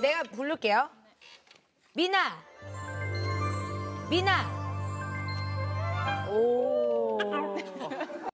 내가 부를게요. 미나. 미나.